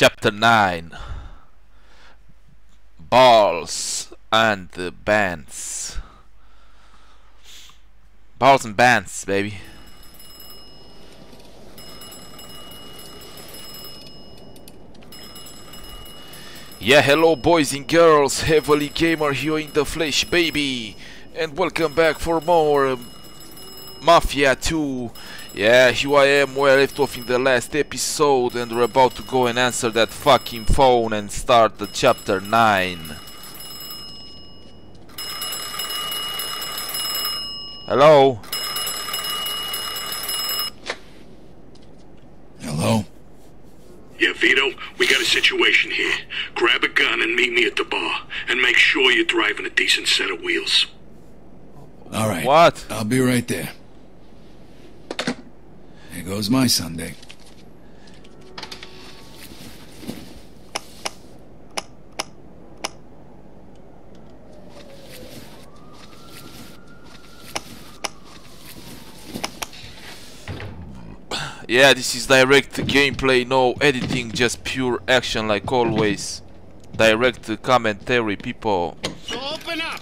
Chapter 9 Balls and the Bands. Balls and Bands, baby. Yeah, hello boys and girls, Heavily Gamer here in the flesh, baby, and welcome back for more um, Mafia 2. Yeah, here I am where I left off in the last episode, and we're about to go and answer that fucking phone and start the chapter 9. Hello? Hello? Yeah, Vito, we got a situation here. Grab a gun and meet me at the bar. And make sure you're driving a decent set of wheels. All right. What? I'll be right there. Here goes my Sunday. Yeah, this is direct gameplay, no editing, just pure action like always. Direct commentary, people. So open up.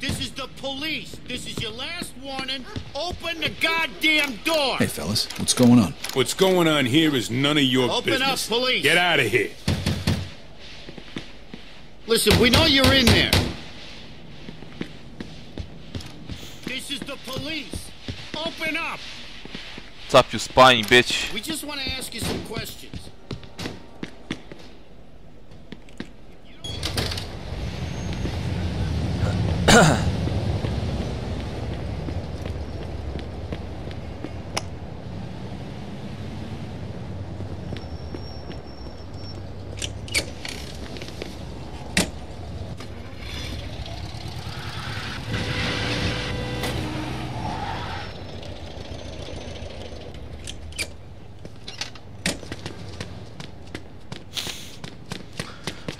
This is the police. This is your last warning. Open the goddamn door. Hey, fellas, what's going on? What's going on here is none of your business. Open up, police. Get out of here. Listen, we know you're in there. This is the police. Open up. What's up, you spying bitch? We just want to ask you some questions.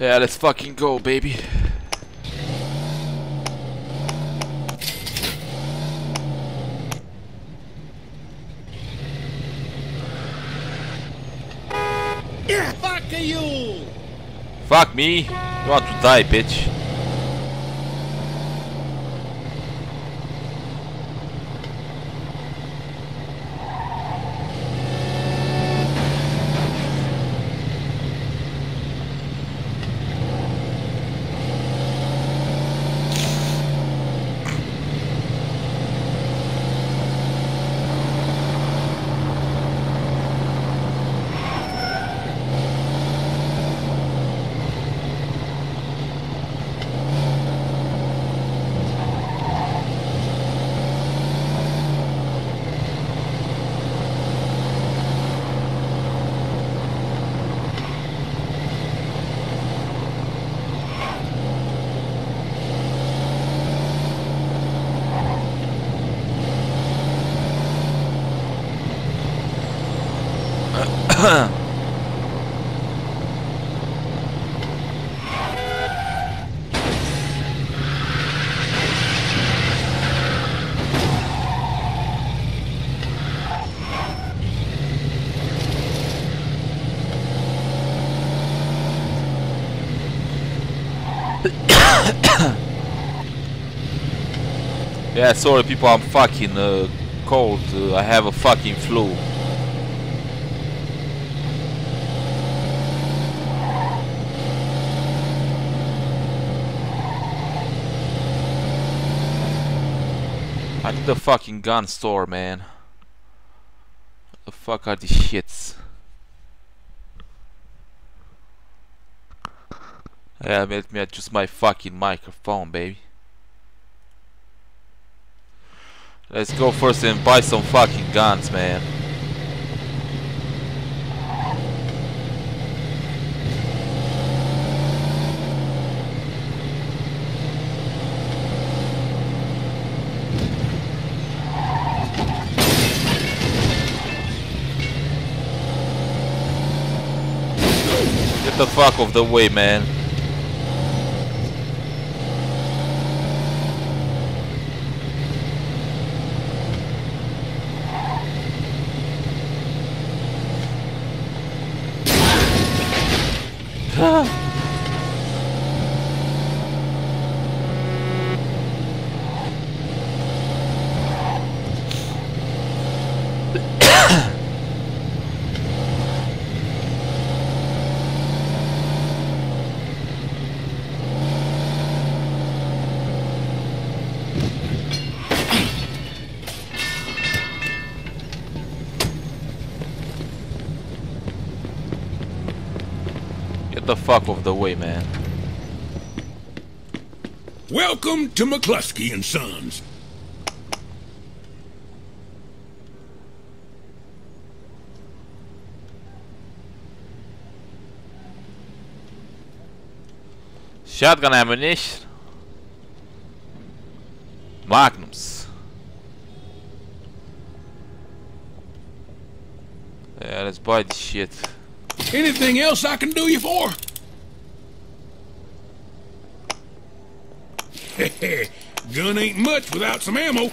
Yeah, let's fucking go, baby. Fuck you. Fuck me. You want to die, bitch. Yeah, sorry people, I'm fucking uh, cold. Uh, I have a fucking flu. I need a fucking gun store, man. What the fuck are these shits? Yeah, let me adjust my fucking microphone, baby. Let's go first and buy some fucking guns, man. Get the fuck off the way, man. Get the fuck off the way, man. Welcome to McCluskey and Sons. Shotgun ammunition. Magnums. Yeah, let's buy this shit. Anything else I can do you for? Gun ain't much without some ammo.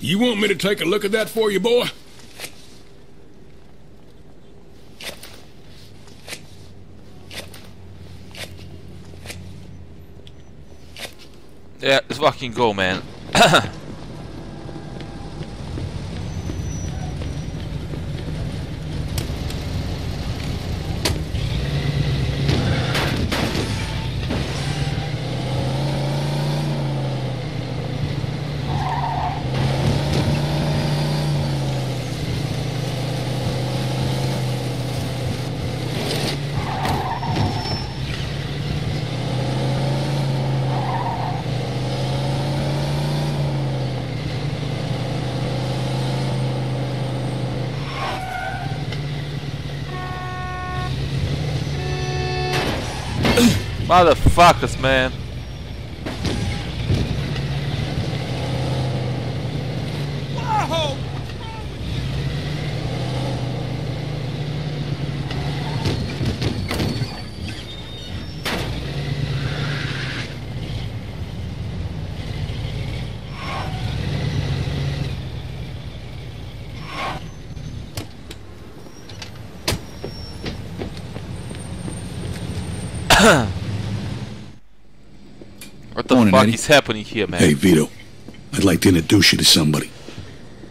You want me to take a look at that for you, boy? Yeah, let's fucking go, man. Motherfuckers, man. What the Morning, fuck Eddie. is happening here, man? Hey, Vito. I'd like to introduce you to somebody.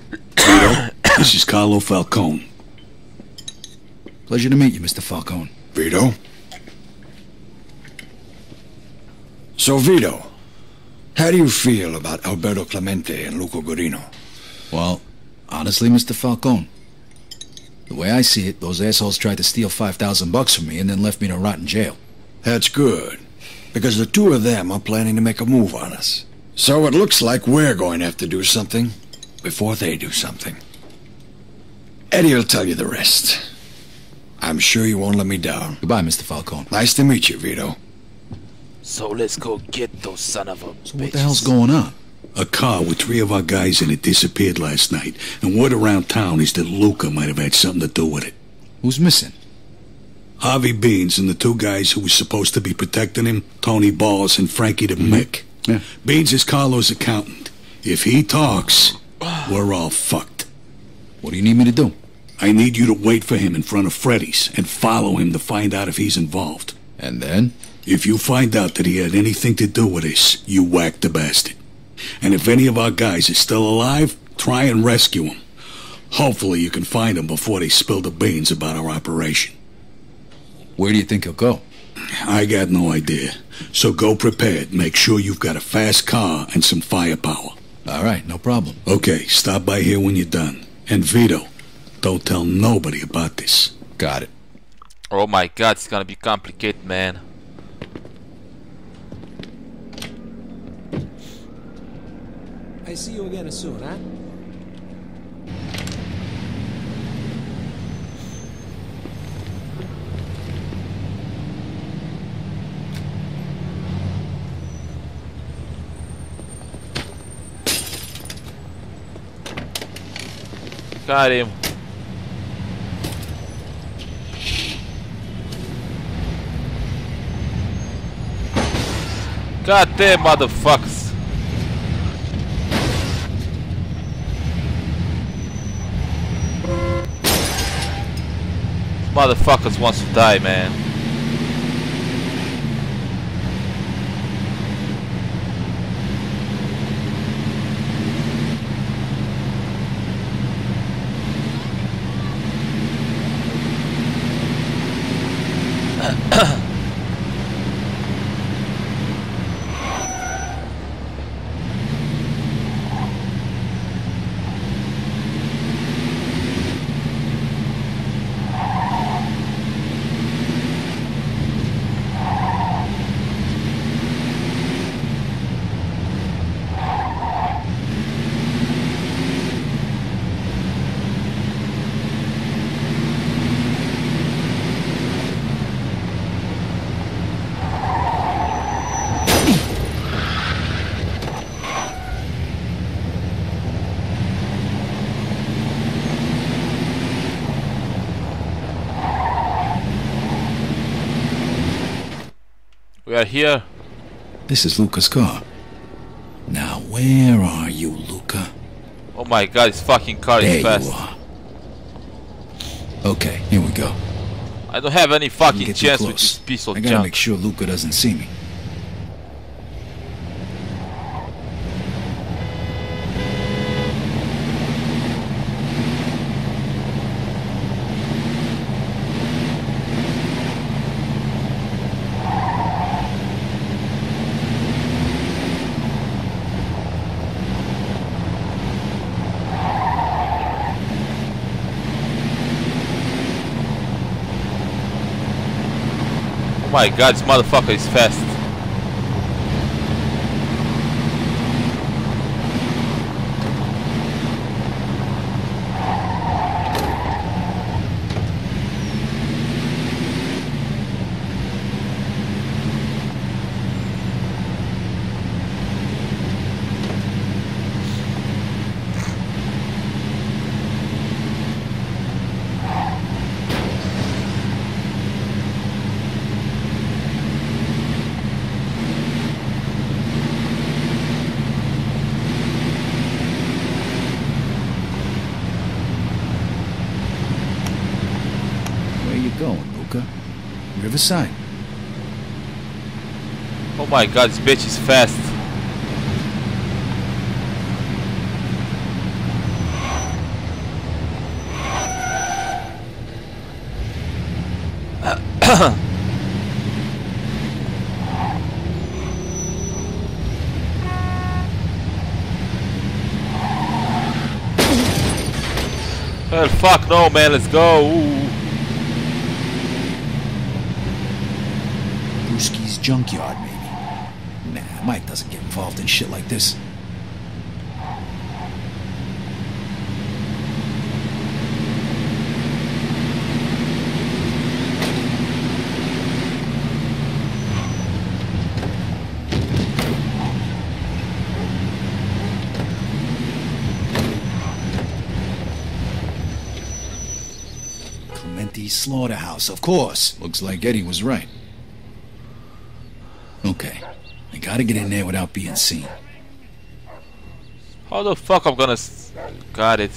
Vito, this is Carlo Falcone. Pleasure to meet you, Mr. Falcone. Vito? So, Vito, how do you feel about Alberto Clemente and Luca Gurino? Well, honestly, Mr. Falcone, the way I see it, those assholes tried to steal 5,000 bucks from me and then left me in a rotten jail. That's good, because the two of them are planning to make a move on us. So it looks like we're going to have to do something before they do something. Eddie will tell you the rest. I'm sure you won't let me down. Goodbye, Mr. Falcone. Nice to meet you, Vito. So let's go get those son of a So what the hell's going on? A car with three of our guys in it disappeared last night, and word around town is that Luca might have had something to do with it. Who's missing? Harvey Beans and the two guys who were supposed to be protecting him, Tony Balls and Frankie the mm-hmm. Mick. Yeah. Beans is Carlo's accountant. If he talks, we're all fucked. What do you need me to do? I need you to wait for him in front of Freddy's and follow him to find out if he's involved. And then? If you find out that he had anything to do with this, you whack the bastard. And if any of our guys is still alive, try and rescue him. Hopefully you can find him before they spill the beans about our operation. Where do you think he'll go? I got no idea. So go prepared. Make sure you've got a fast car and some firepower. All right, no problem. Okay, stop by here when you're done. And Vito, don't tell nobody about this. Got it. Oh my god, it's gonna be complicated, man. I see you again soon, huh? Got him. God damn motherfuckers. Motherfuckers wants to die, man. We are here. This is Luca's car. Now, where are you, Luca? Oh my god, this fucking car There is fast. you are. Okay, here we go. I don't have any fucking chance with this piece of I gotta junk. make sure Luca doesn't see me. My god, this motherfucker is fast. Where you going, Luca? Riverside. Oh my god, this bitch is fast. Well, fuck no, man. Let's go. Ooh. Bruski's junkyard, maybe. Nah, Mike doesn't get involved in shit like this. Clemente's slaughterhouse, of course. Looks like Eddie was right. Okay. I gotta get in there without being seen. How the fuck I'm gonna... S Got it.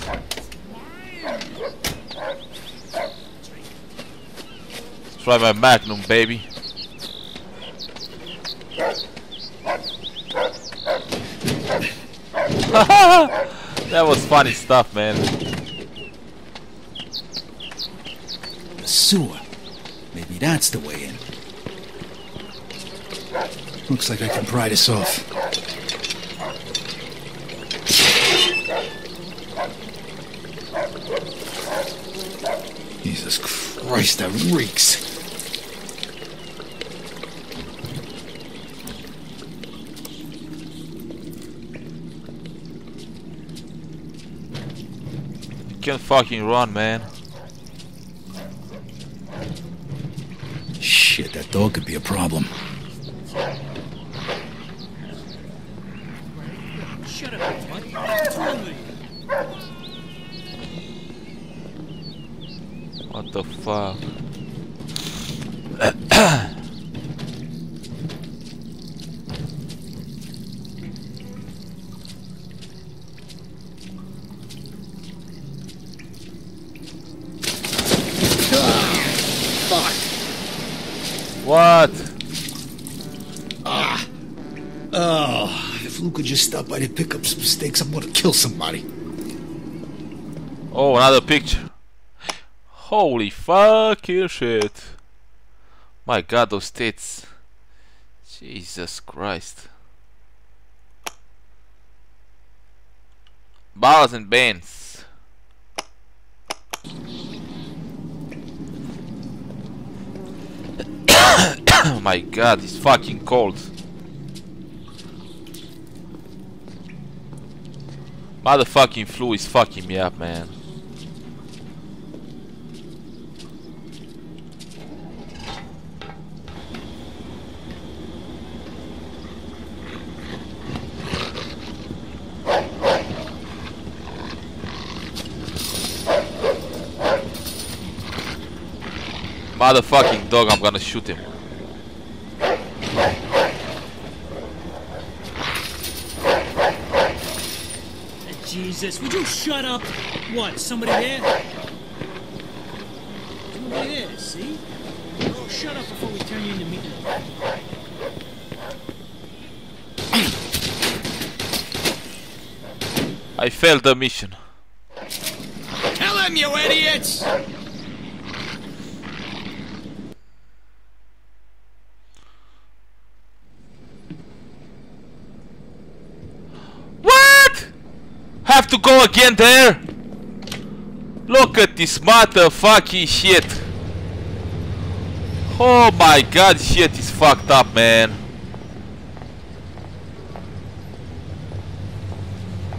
Let's try my Magnum, baby. that was funny stuff, man. The sewer. Maybe that's the way in. Looks like I can pry this off. Jesus Christ, that reeks. You can't fucking run, man. Shit, that dog could be a problem. What the fuck? To pick up some steaks, I'm gonna kill somebody. Oh, another picture. Holy fucking shit. My god, those tits. Jesus Christ. Bars and bands. oh my god, it's fucking cold. Motherfucking flu is fucking me up, man. Motherfucking dog, I'm gonna shoot him. Jesus, would you shut up? What, somebody there? Somebody there, see? Oh, shut up before we turn you into meatloaf. I failed the mission. Tell him, you idiots! What? Have to go again there? Look at this motherfucking shit. Oh my god, shit is fucked up, man.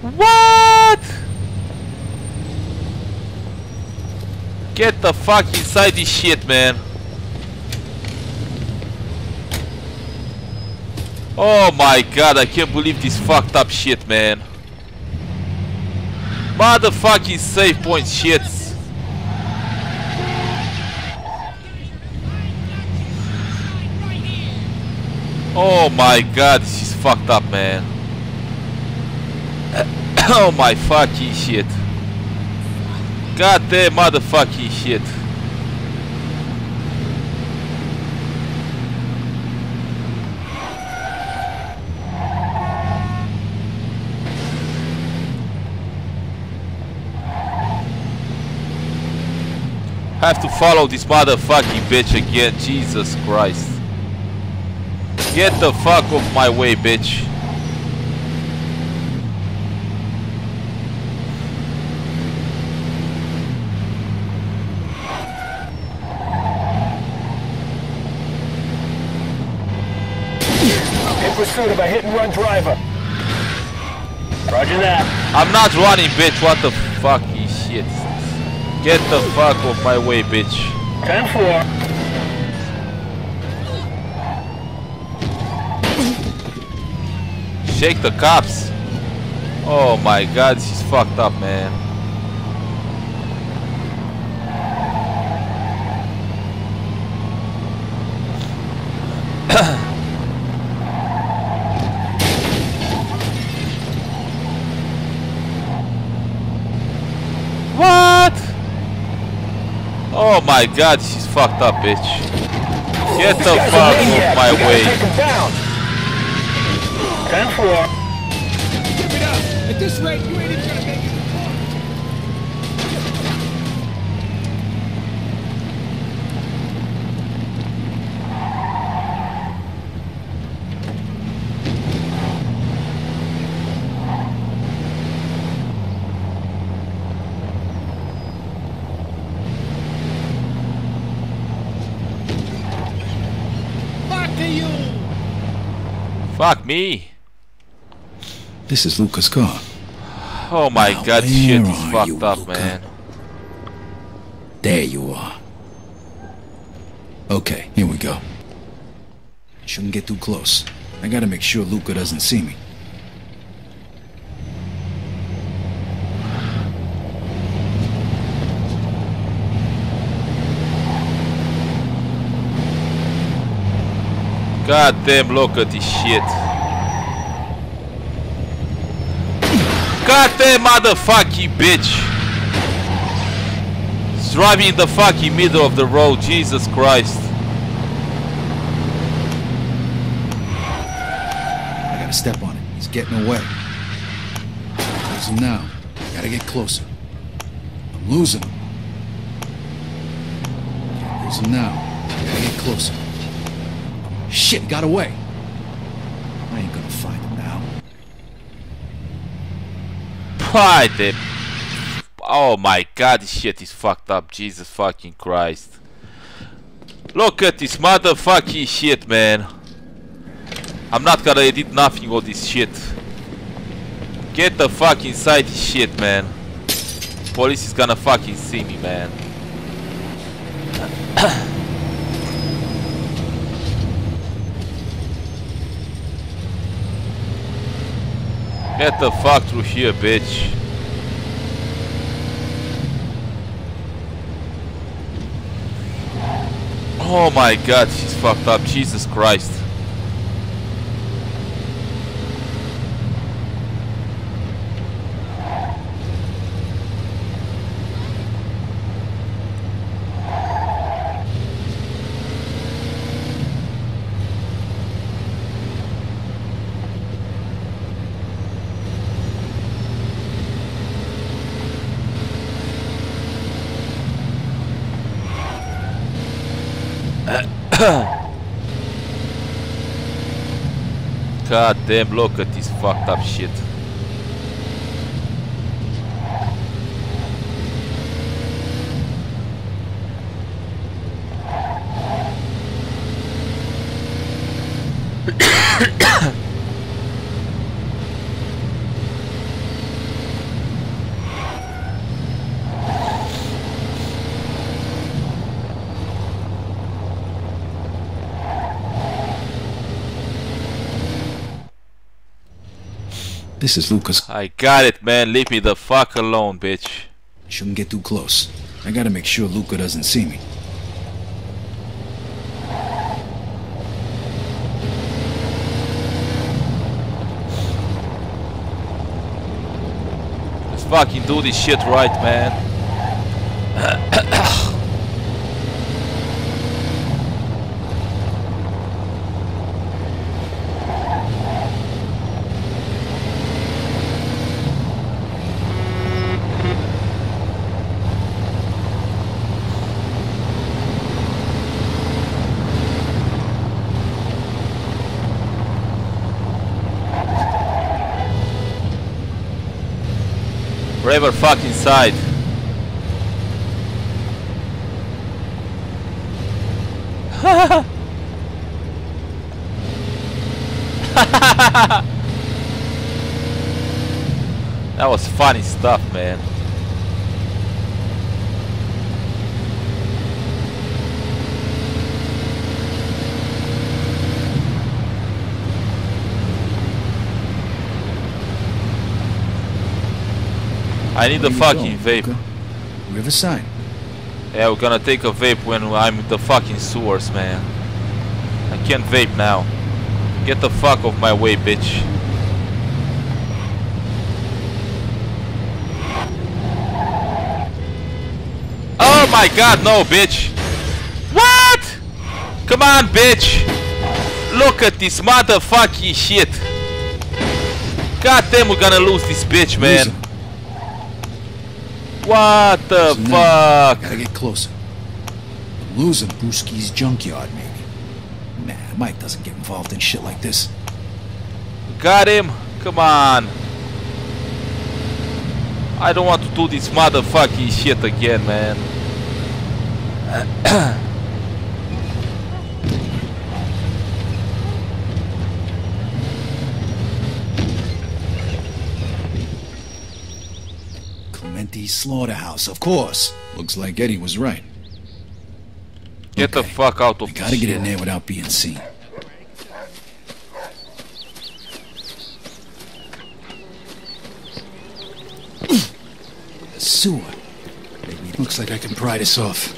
What? Get the fuck inside this shit, man. Oh my god, I can't believe this fucked up shit, man. Motherfucking save point shits. Oh my god, this is fucked up, man. oh my fucking shit. God damn motherfucking shit. Have to follow this motherfucking bitch again, Jesus Christ. Get the fuck off my way, bitch. In pursuit of a hit-and-run driver. Roger that. I'm not running, bitch. What the fuck is shit? Get the fuck off my way, bitch. 10-4. Shake the cops. Oh my god, she's fucked up, man. what? Oh my god, she's fucked up, bitch. Get the fuck maniacs. off my way. Take him down. 10-4. Keep it up. At this rate, you ain't even gonna Fuck me. This is Luca's car. Oh my Now, god, shit is fucked you, up, Luca? man. There you are. Okay, here we go. Shouldn't get too close. I gotta make sure Luca doesn't see me. God damn, look at this shit. God damn motherfucking bitch. It's driving in the fucking middle of the road, Jesus Christ. I gotta step on it. He's getting away. Lose him now. Gotta get closer. I'm losing him. Lose him now. Gotta get closer. Shit, got away. I ain't gonna find him now. Why the... Oh my god, this shit is fucked up. Jesus fucking Christ. Look at this motherfucking shit, man. I'm not gonna edit nothing of this shit. Get the fuck inside this shit, man. Police is gonna fucking see me, man. Get the fuck through here, bitch. Oh my god, she's fucked up. Jesus Christ. Damn, look at this fucked up shit. This is Lucas. I got it, man. Leave me the fuck alone, bitch. Shouldn't get too close. I gotta make sure Luca doesn't see me. Let's fucking do this shit right, man. Whatever fuck inside. that was funny stuff, man. I need the you fucking going, vape. Luca? Riverside. Yeah, we're gonna take a vape when I'm the fucking sewers, man. I can't vape now. Get the fuck off my way, bitch. Oh my god, no, bitch. What? Come on, bitch. Look at this motherfucking shit. God damn, we're gonna lose this bitch, man. What the So fuck? Gotta get closer. Losing Bruski's junkyard, maybe. Nah, Mike doesn't get involved in shit like this. Got him? Come on. I don't want to do this motherfucking shit again, man. Clemente's slaughterhouse, of course. Looks like Eddie was right. Get the fuck out of I gotta get in there without being seen. Sewer. Maybe looks like I can pry this off.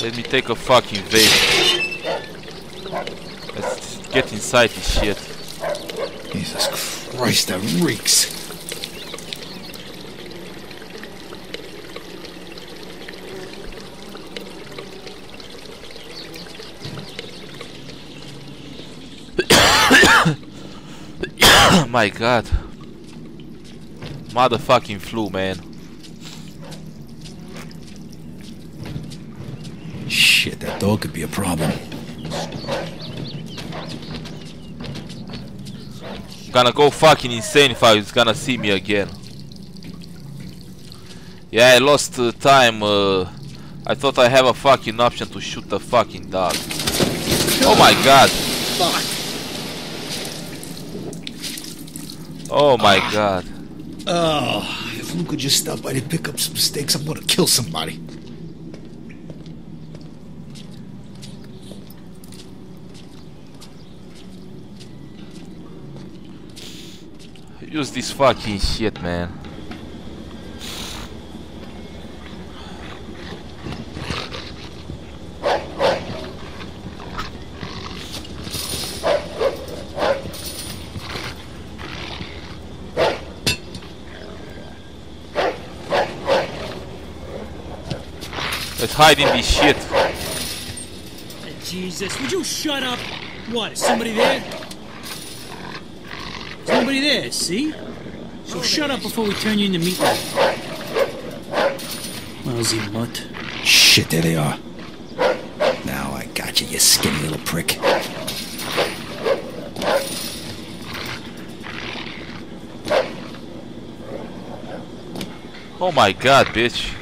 Let me take a fucking vape. Let's get inside this shit. Jesus Christ, that reeks. Oh my god. Motherfucking flu, man. Shit, that dog could be a problem. Gonna go fucking insane if I was gonna see me again. Yeah, I lost uh, time. Uh, I thought I have a fucking option to shoot the fucking dog. Oh my god. Fuck. Oh my ah. god. Oh, if Lou could just stop by to pick up some steaks, I'm gonna kill somebody. Use this fucking shit, man. Let's hide in this shit. Jesus, would you shut up? What, is somebody there? There's nobody there, see? So shut up before we turn you into meatloaf. Lousy mutt. Shit, there they are. Now I got you, you skinny little prick. Oh my god, bitch.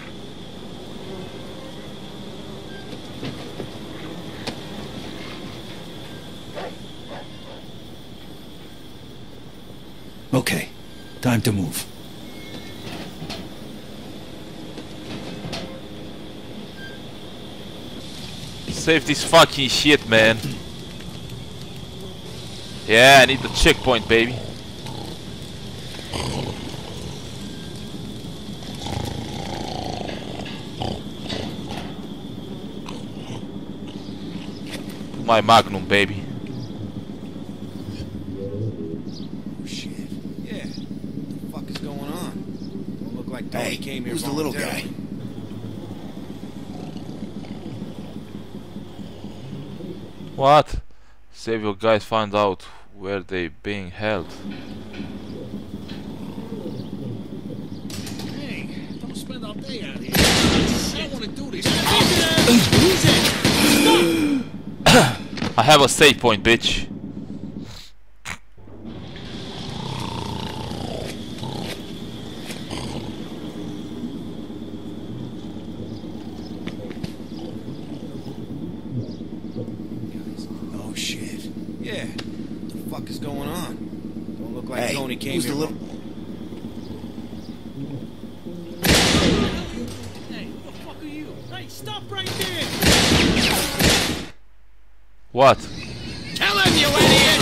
Okay, time to move. Save this fucking shit, man. Yeah, I need the checkpoint, baby. My magnum, baby. Shit. Yeah. What the fuck is going on? Don't look like Tony Hey, came here who's the little guy? voluntarily. What? Save your guys find out where they being held. Hey, don't spend all day out here. I want to do this. Who's it? I have a save point, bitch. Oh shit. Yeah. What the fuck is going on? Don't look like Hey, Tony came who's here. the little- Hey, who the fuck are you? Hey, stop right there! What? Tell him, you idiot!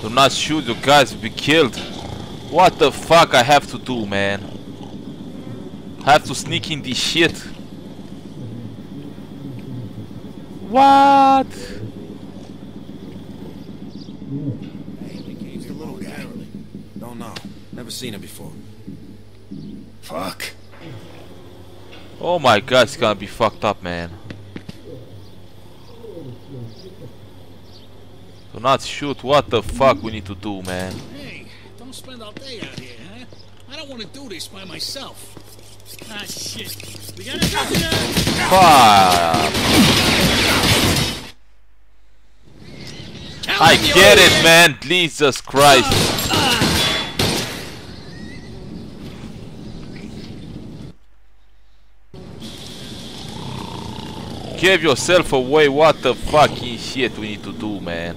Do not shoot, you guys be killed. What the fuck I have to do, man? Have to sneak in this shit. What? Who's the little guy? Don't know. Never seen him before. Fuck. Oh my god, it's gonna be fucked up, man. Do not shoot. What the fuck we need to do, man? Hey, don't spend all day out here, huh? I don't want to do this by myself. Ah, shit. We got a visitor! Fuck. I get it, man. Jesus Christ. Give yourself away. What the fucking shit we need to do, man?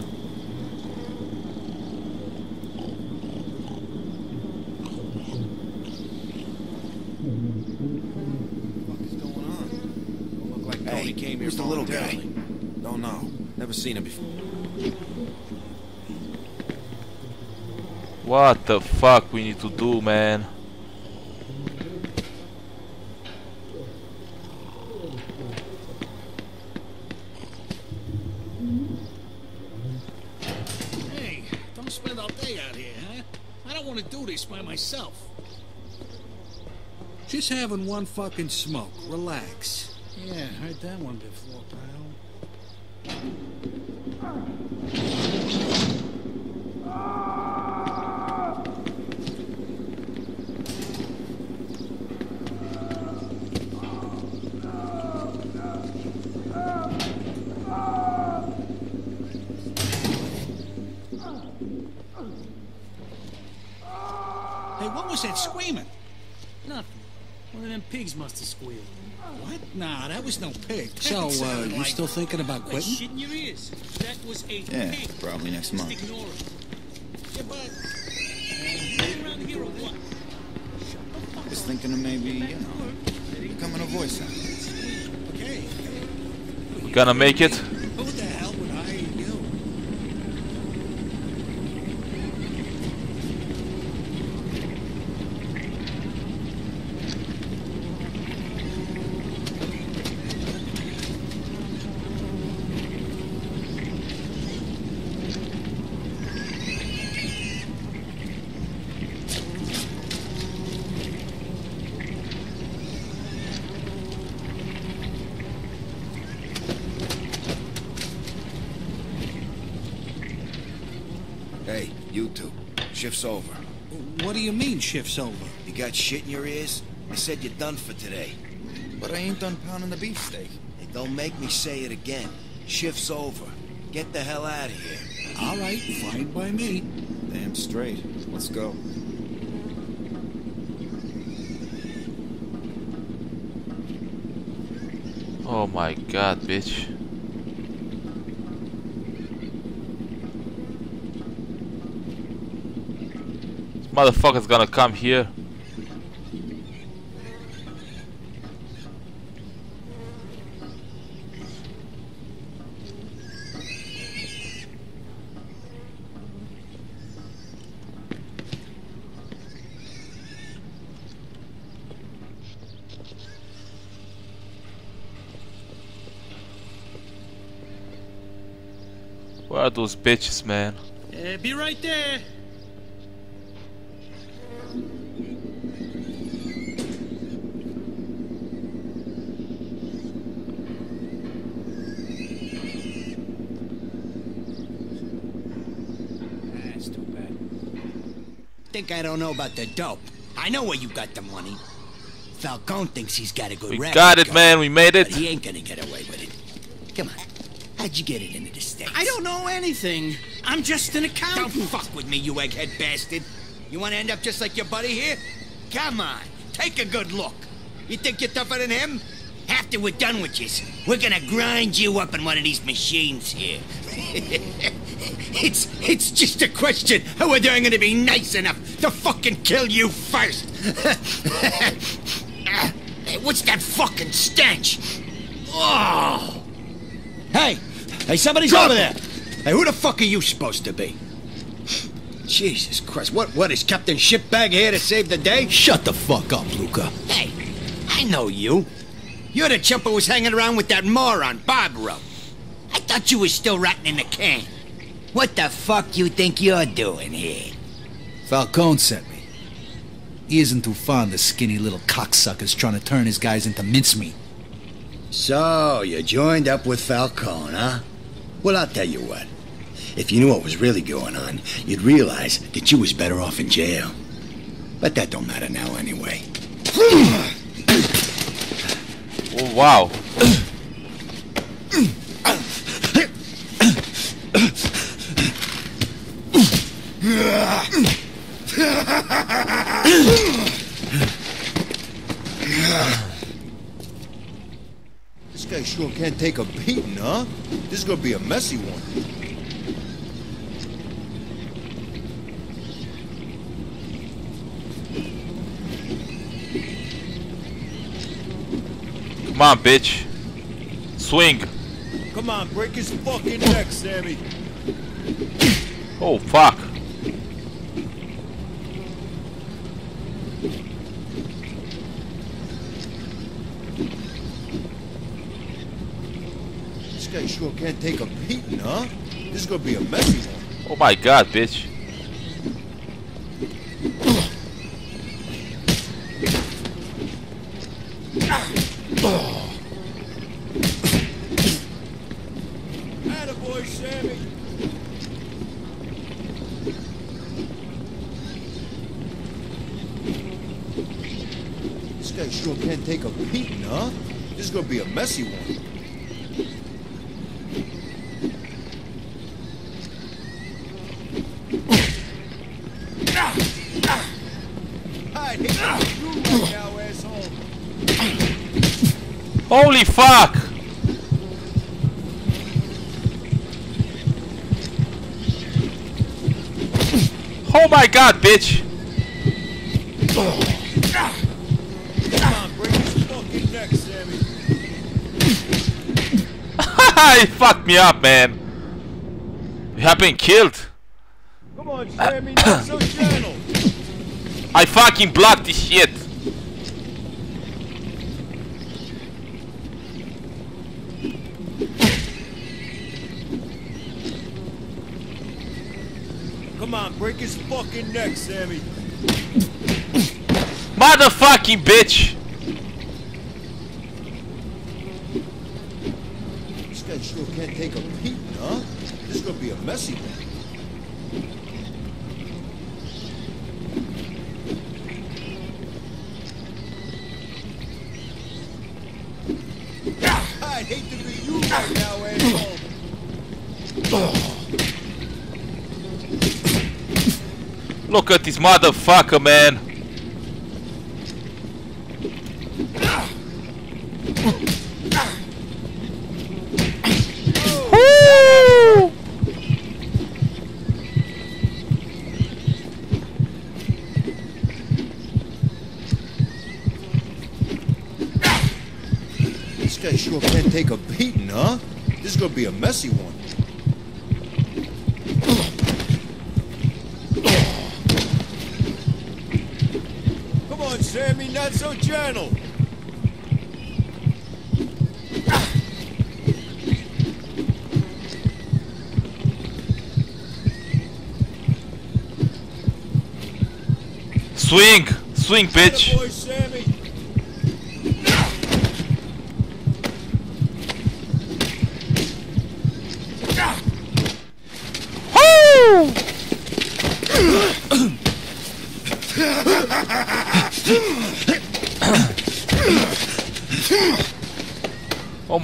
What the fuck is going on? Don't look like Tony Hey, came here who's the little guy? Don't know. Never seen him before. What the fuck we need to do, man? Hey, don't spend all day out here, huh? I don't want to do this by myself. Just having one fucking smoke. Relax. Yeah, heard that one before, pal. Hey, what was that screaming? Nothing. One of them pigs must have squealed. What? Nah, that was no pig. So, That uh, sounded you like- still thinking about quitting? shit in your ears. That was a Yeah, pig. probably next Just month. ignore it. Yeah, but around here or what? Was thinking of maybe, you know, becoming a voice actor. okay. We gonna make it? Who the hell would hire you? Hey, you two. Shift's over. What do you mean shift's over? You got shit in your ears? I said you're done for today. But I ain't done pounding the beefsteak. Hey, don't make me say it again. Shift's over. Get the hell out of here. All right, fine by me. Damn straight. Let's go. Oh my god, bitch. This motherfucker's gonna come here. Where are those bitches, man? Uh, be right there. That's too bad. Think I don't know about the dope. I know where you got the money. Falcone thinks he's got a good We rap got it, man. We made it. he ain't gonna get away with it. Come on. How'd you get it into the States? I don't know anything. I'm just an accountant. Don't fuck with me, you egghead bastard. You wanna end up just like your buddy here? Come on, take a good look. You think you're tougher than him? After we're done with you, we're gonna grind you up in one of these machines here. it's it's just a question of whether I'm gonna be nice enough to fucking kill you first. Hey, What's that fucking stench? Oh! Hey! Hey, somebody's over there! Hey, who the fuck are you supposed to be? Jesus Christ, what, what, is Captain Shipbag here to save the day? Shut the fuck up, Luca. Hey, I know you. You're the chump who was hanging around with that moron, Barbaro. I thought you was still rotting in the can. What the fuck you think you're doing here? Falcone sent me. He isn't too fond of skinny little cocksuckers trying to turn his guys into mincemeat. So, you joined up with Falcone, huh? Well, I'll tell you what. If you knew what was really going on, you'd realize that you was better off in jail. But that don't matter now anyway. Oh wow. This guy sure can't take a beating, huh? This is gonna be a messy one. Come on, bitch. Swing. Come on, break his fucking neck, Sammy. Oh fuck. Guy sure can't take a beating, huh? This is gonna be a messy one. Oh my god, bitch. Attaboy, Sammy. This guy sure can't take a beating, huh? This is gonna be a messy one. I hate you right now, asshole. Holy fuck! Oh my god, bitch! Come on, break his fucking neck, Sammy. he fucked me up, man. You have been killed. Come on, Sammy, so. I fucking blocked this shit. Come on, break his fucking neck, Sammy. Motherfucking bitch! Look at this motherfucker, man. Woo! This guy sure can't take a beating, huh? This is gonna be a messy one. Come on, So gentle. Swing! Swing, bitch!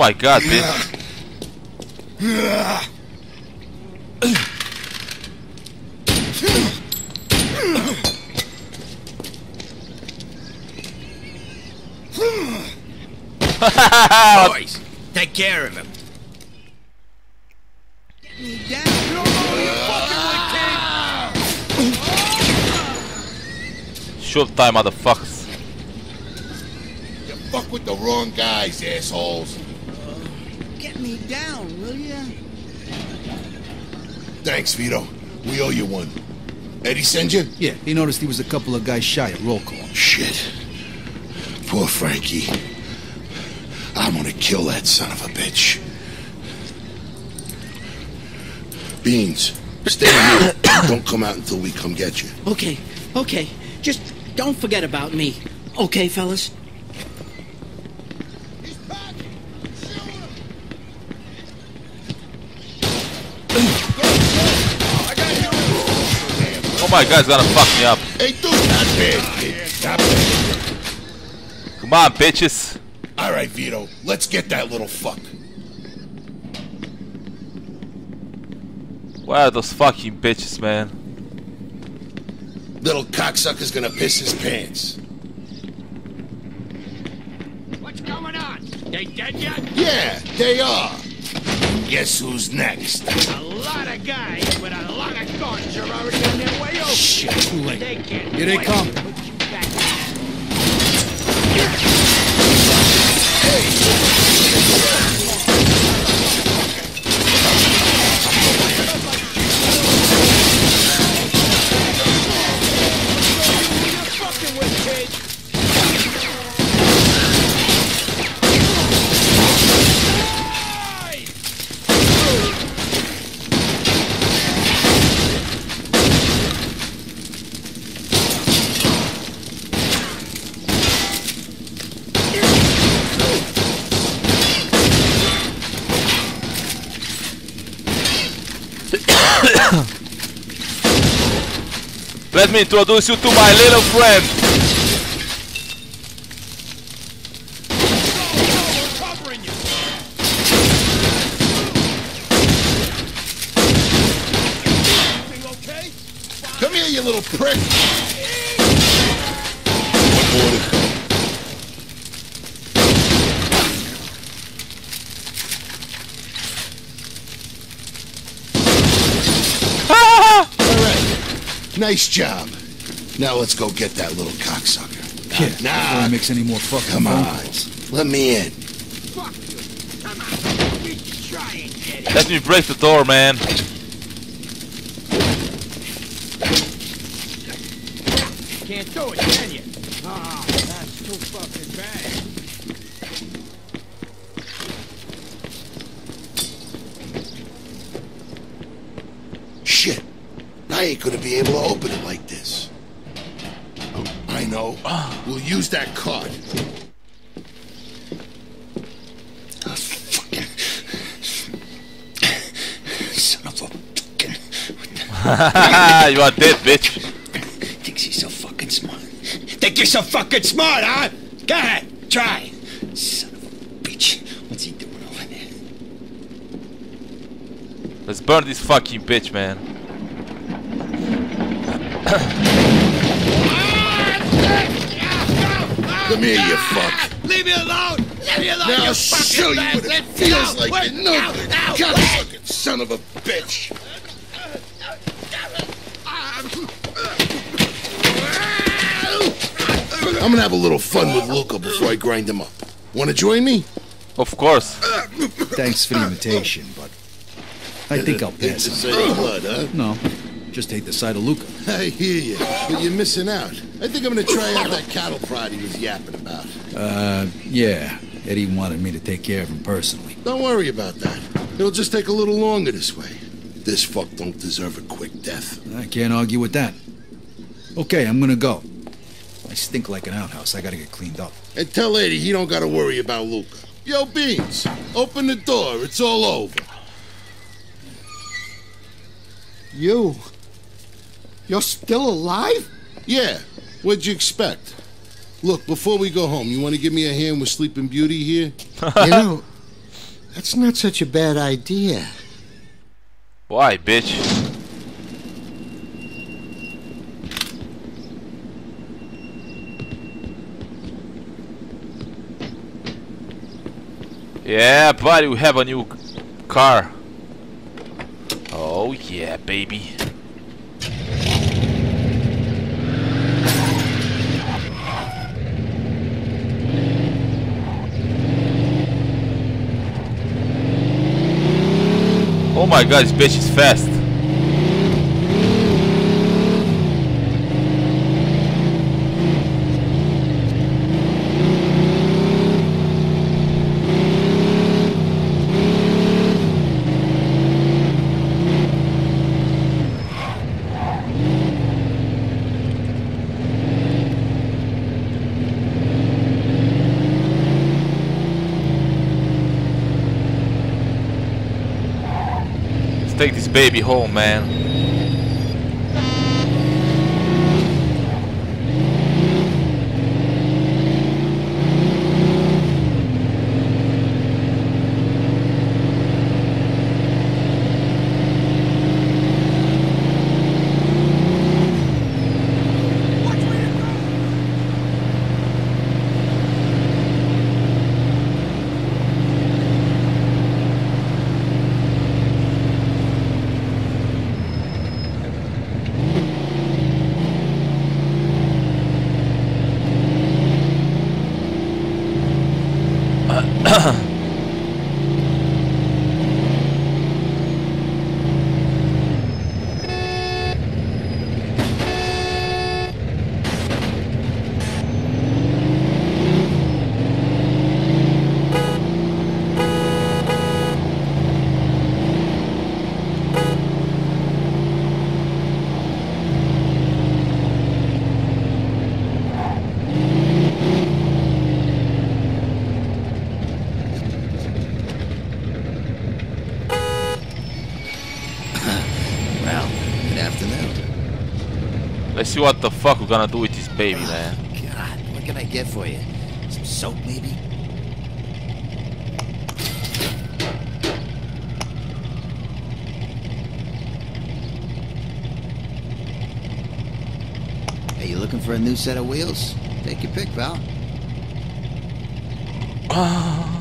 My god, bitch. Boys, take care of him. Get me down. Showtime, motherfuckers. You fuck with the wrong guys, assholes. Get down, will ya? Thanks, Vito. We owe you one. Eddie send you? Yeah, he noticed he was a couple of guys shy at roll call. Shit. Poor Frankie. I'm gonna kill that son of a bitch. Beans, stay here. Don't come out until we come get you. Okay, okay. Just don't forget about me. Okay, fellas? Oh my god, it's gonna fuck me up. Hey, dude, not bad. Not bad. Come on, bitches. All right, Vito, let's get that little fuck. Where are those fucking bitches, man? Little cocksucker's gonna piss his pants. What's going on? They dead yet? Yeah, they are. Guess who's next? A lot of guys with a lot of guns are already on their way over. Shit, too late. They can't Here they come. fucking Me introduce you to my little friend. Nice job. Now let's go get that little cocksucker. Yeah, nah. before he makes any more fucking Come on. calls. Let me in. Let me break the door, man. Can't do it, can you? Ah, that's too fucking bad. Shit. I ain't gonna be able to open it like this. Oh, I know. We'll use that card. Son of a fucking... you are dead, bitch. Thinks he's so fucking smart. Think you're so fucking smart, huh? Go ahead, try. Son of a bitch. What's he doing over there? Let's burn this fucking bitch, man. Come here, you fuck. Leave me alone! Leave me alone, Now you I'll fucking show you bastard! what it feels No, like wait, to know no, the no, cocksucking son of a bitch. I'm gonna have a little fun with Luca before I grind him up. Wanna join me? Of course. Thanks for the invitation, but I think I'll pass to on blood, huh? No, just hate the sight of Luca. I hear you, but you're missing out. I think I'm gonna try out that cattle prod he was yapping about. Uh, yeah. Eddie wanted me to take care of him personally. Don't worry about that. It'll just take a little longer this way. This fuck don't deserve a quick death. I can't argue with that. Okay, I'm gonna go. I stink like an outhouse. I gotta get cleaned up. And tell Eddie he don't gotta worry about Luca. Yo, Beans, open the door. It's all over. You? You're still alive? Yeah. What'd you expect? Look, before we go home, you want to give me a hand with Sleeping Beauty here? you know, that's not such a bad idea. Why, bitch? Yeah, buddy, we have a new car. Oh yeah, baby. Oh my god, this bitch is fast. Let's take this baby home, man. uh, see what the fuck we're gonna do with this baby, oh, man. God, what can I get for you? Some soap, maybe? Hey, you looking for a new set of wheels? Take your pick, pal. Ah.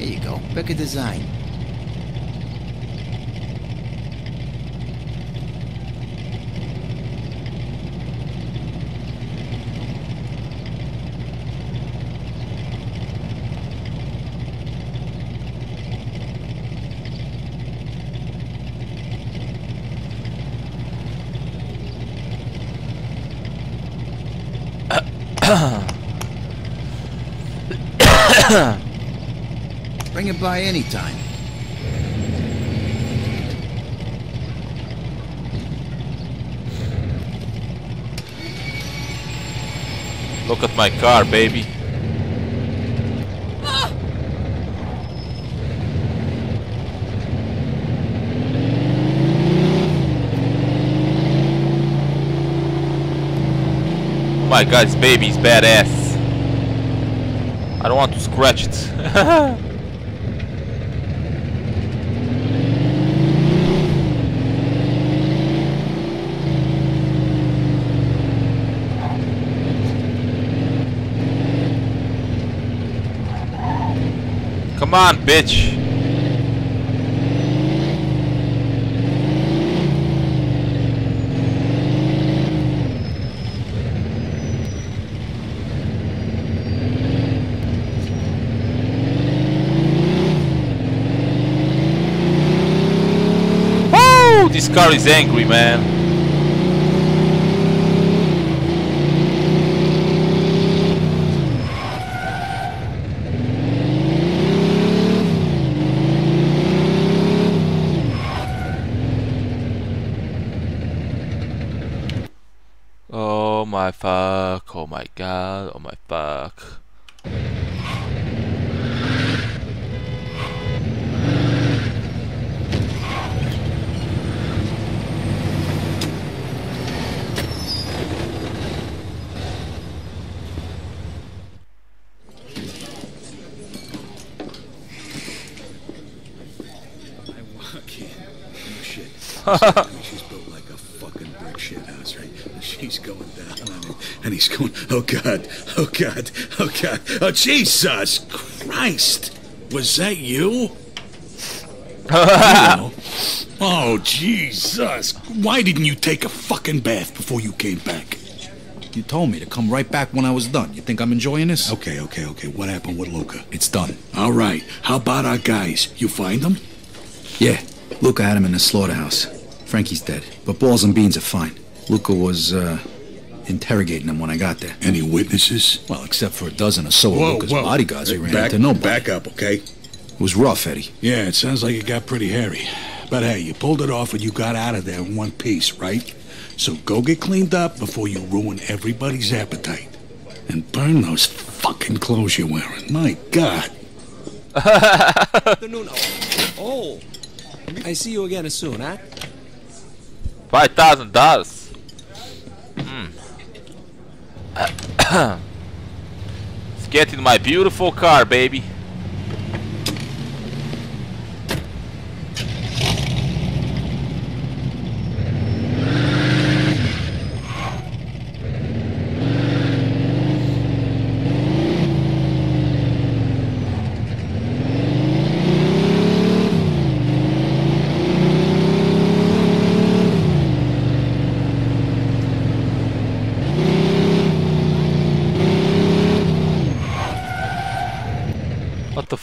Here you go. Pick a design. Bring it by anytime. Look at my car, baby. My god, this baby is badass. I don't want to scratch it. Come on, bitch. Woo! This car is angry, man. Oh my fuck, oh my god, oh my fuck. shit. She's built like a fucking brick shit house, right? And she's going down on him, and he's going, oh god, oh god, oh god, oh Jesus Christ! Was that you? You? Oh Jesus! Why didn't you take a fucking bath before you came back? You told me to come right back when I was done. You think I'm enjoying this? Okay, okay, okay. What happened with Luca? It's done. All right. How about our guys? You find them? Yeah, Luca had him in the slaughterhouse. Frankie's dead, but Balls and Beans are fine. Luca was, uh, interrogating them when I got there. Any witnesses? Well, except for a dozen or so of Whoa, Luca's whoa. bodyguards, we ran back, into nobody. Back up, okay? It was rough, Eddie. Yeah, it sounds like it got pretty hairy. But hey, you pulled it off and you got out of there in one piece, right? So go get cleaned up before you ruin everybody's appetite. And burn those fucking clothes you're wearing. My God. afternoon. Oh, I see you again soon, huh? Five thousand dollars. Hmm. Let's get in my beautiful car, baby.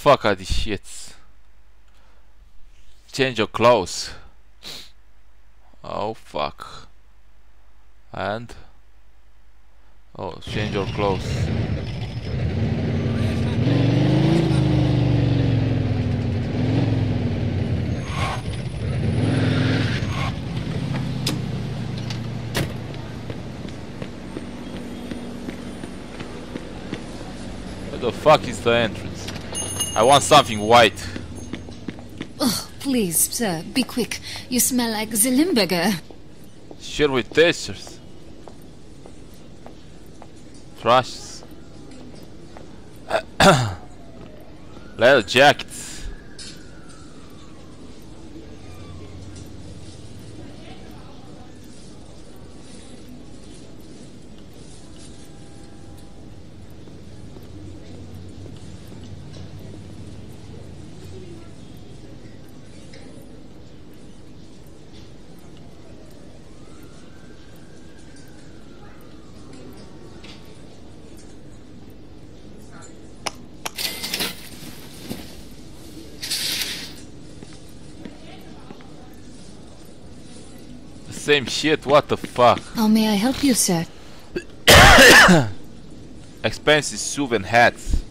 fuck are these shits? Change your clothes. Oh fuck. And? Oh, change your clothes. Where the fuck is the entrance? I want something white. Oh, please, sir, be quick. You smell like the Limburger. Shit with tasters. Trashes. Leather jackets. The same shit, what the fuck? How may I help you, sir? Expensive suit and hats.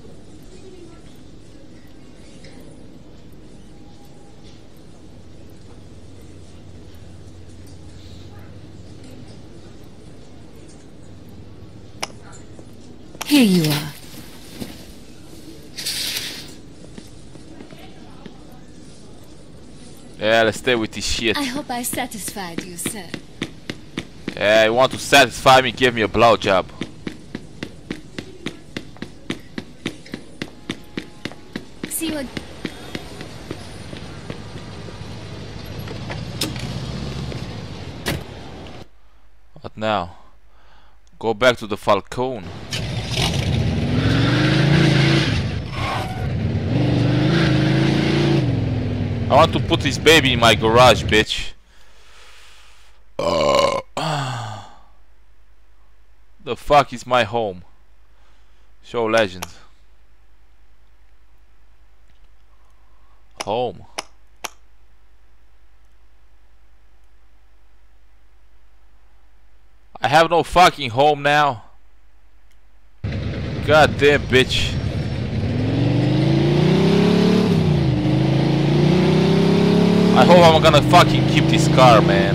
Here you are. Stay with this shit. I hope I satisfied you, sir. Yeah, you want to satisfy me, give me a blowjob. See you What now? Go back to the Falcone. I want to put this baby in my garage, bitch. the fuck is my home? Show legends. Home. I have no fucking home now. God damn bitch. I hope I'm gonna fucking keep this car, man.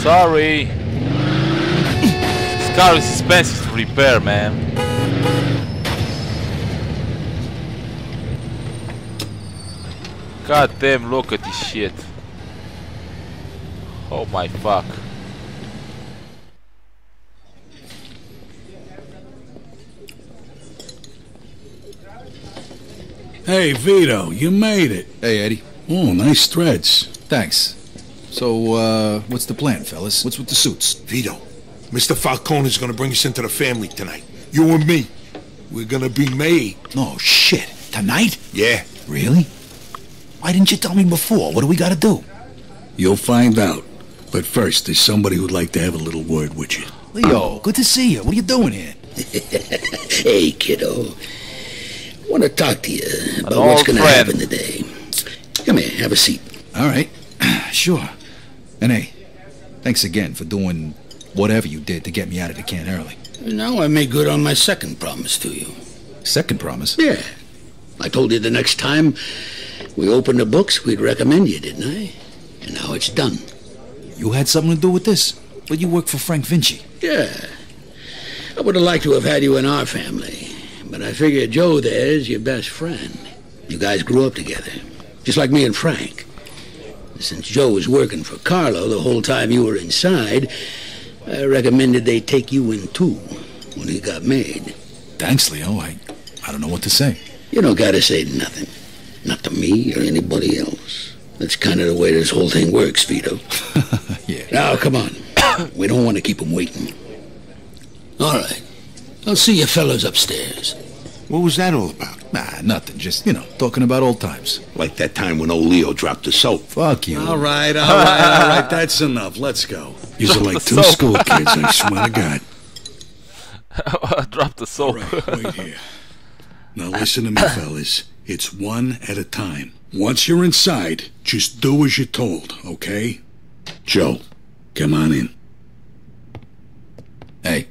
Sorry. This car is expensive to repair, man. God damn, look at this shit. Oh my fuck. Hey, Vito, you made it. Hey, Eddie. Oh, nice threads. Thanks. So, uh, what's the plan, fellas? What's with the suits? Vito, Mr. Falcone is gonna bring us into the family tonight. You and me. We're gonna be made. Oh, shit. Tonight? Yeah. Really? Why didn't you tell me before? What do we gotta do? You'll find out. But first, there's somebody who'd like to have a little word with you. Leo, good to see you. What are you doing here? hey, kiddo. I want to talk to you about old what's going to happen today. Come here, have a seat. All right. sure. And hey, thanks again for doing whatever you did to get me out of the can early. Now I made good on my second promise to you. Second promise? Yeah. I told you the next time we opened the books, we'd recommend you, didn't I? And now it's done. You had something to do with this? But you work for Frank Vinci. Yeah. I would have liked to have had you in our family, but I figured Joe there is your best friend. You guys grew up together, just like me and Frank. Since Joe was working for Carlo the whole time you were inside, I recommended they take you in too when he got made. Thanks, Leo. I, I don't know what to say. You don't gotta say nothing. Not to me or anybody else. That's kind of the way this whole thing works, Vito. yeah. Now, come on. we don't want to keep him waiting. All right. I'll see you fellows upstairs. What was that all about? Nah, nothing. Just, you know, talking about old times. Like that time when old Leo dropped the soap. Fuck you. All right, all right, all right. That's enough. Let's go. These are like two school kids, I swear to God. Drop the soap. Wait here. Now listen to me, fellas. It's one at a time. Once you're inside, just do as you're told, okay? Joe, come on in. Hey.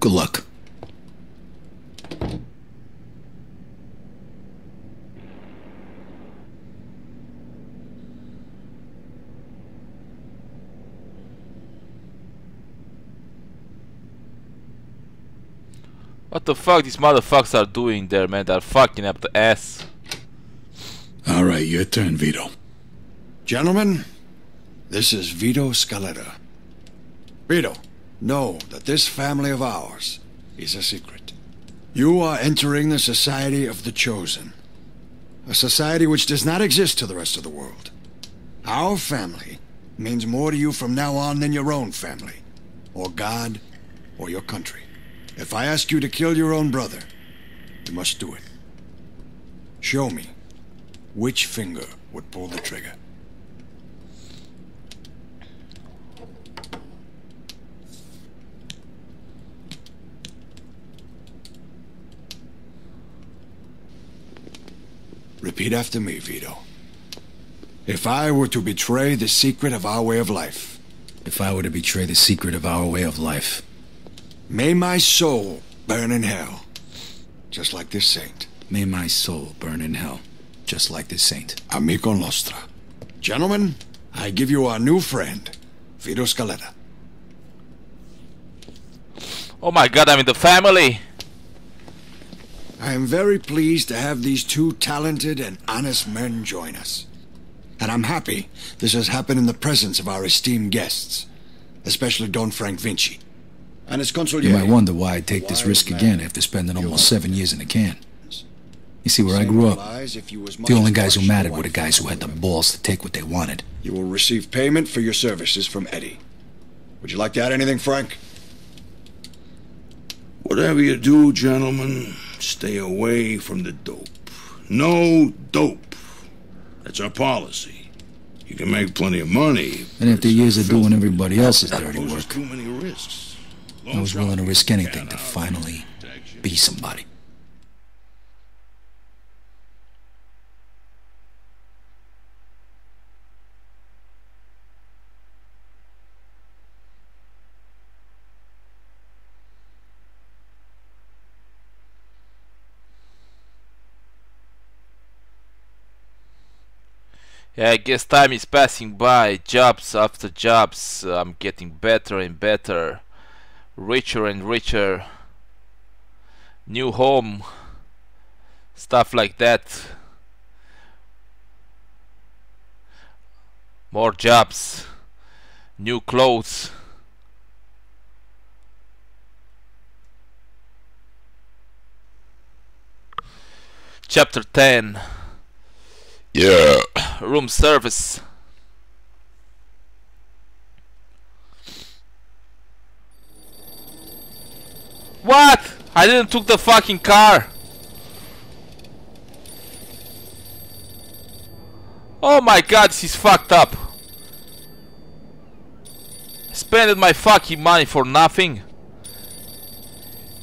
Good luck. What the fuck these motherfuckers are doing there, man? They're fucking up the ass. Alright, your turn, Vito. Gentlemen, this is Vito Scaletta. Vito, know that this family of ours is a secret. You are entering the Society of the Chosen. A society which does not exist to the rest of the world. Our family means more to you from now on than your own family, or God, or your country. If I ask you to kill your own brother, you must do it. Show me which finger would pull the trigger. Repeat after me, Vito. If I were to betray the secret of our way of life. If I were to betray the secret of our way of life. May my soul burn in hell. Just like this saint. May my soul burn in hell. Just like this saint. Amico nostra. Gentlemen, I give you our new friend, Vito Scaletta. Oh my god, I'm in the family! I am very pleased to have these two talented and honest men join us. And I'm happy this has happened in the presence of our esteemed guests, especially Don Frank Vinci. And his consigliere. You might wonder why I'd take this risk again after spending almost seven years in the can. You see, where I grew up, the only guys who mattered were the guys who had the balls to take what they wanted. You will receive payment for your services from Eddie. Would you like to add anything, Frank? Whatever you do, gentlemen, stay away from the dope. No dope. That's our policy. You can make plenty of money. And after years of doing everybody else's dirty work, Too many risks. I was willing to risk anything to finally be somebody. I guess time is passing by. Jobs after jobs. I'm getting better and better. Richer and richer. New home. Stuff like that. More jobs. New clothes. Chapter 10 Yeah. Room service. What? I didn't took the fucking car. Oh my god, she's fucked up. Spending my fucking money for nothing.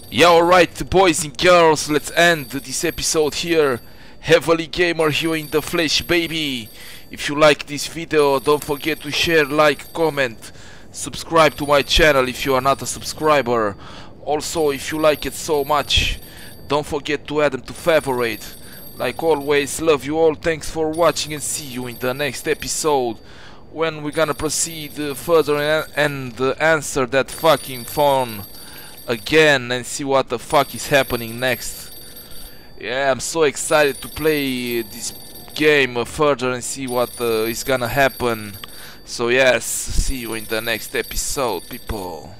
Yeah, alright, boys and girls, let's end this episode here. Heavily Gamer here in the flesh, baby. If you like this video, don't forget to share, like, comment, subscribe to my channel if you are not a subscriber. Also, if you like it so much, don't forget to add them to favorite. Like always, love you all, thanks for watching and see you in the next episode. When we're gonna proceed uh, further and, uh, answer that fucking phone again and see what the fuck is happening next. Yeah, I'm so excited to play this game further and see what uh, is gonna happen. So yes, see you in the next episode, people.